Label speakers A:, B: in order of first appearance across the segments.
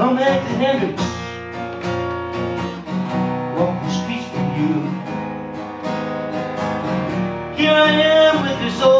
A: come back to heaven. Walk the streets with you. Here I am with this old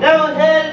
A: Now I'm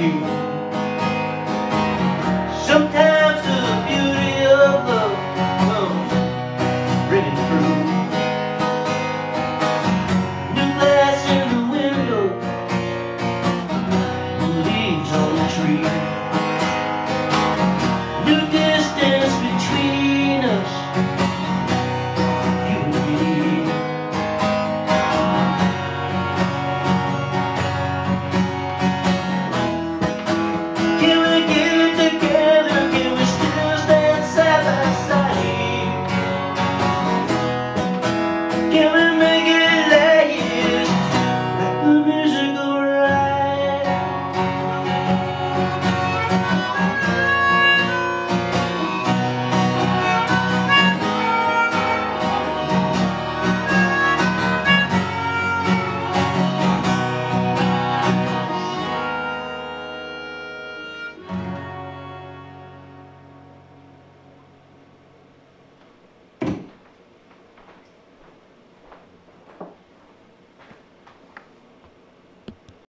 A: you. Sometimes the beauty of love comes written through. New glass in the window, leaves on the tree.